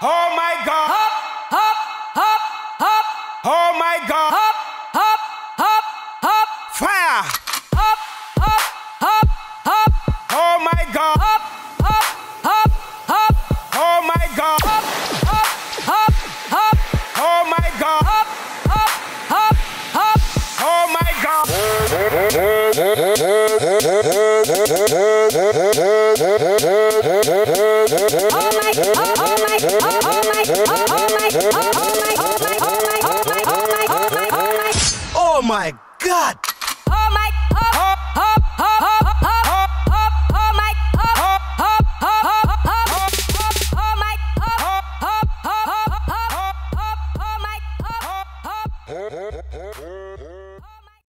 Oh my God. Hop, hop, hop, hop. Oh my God. Hop, hop, hop, hop. Fire. Hop, hop, hop, hop. Oh my God. Hop, hop, hop, hop. Oh my God. Hop, hop, hop, hop. Oh my God. Hop, hop, hop, hop. Oh my God. Oh my, oh, oh my, oh. Oh my god! Oh my oh, oh, oh, oh, oh. Oh, oh, oh, oh.